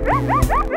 Woo!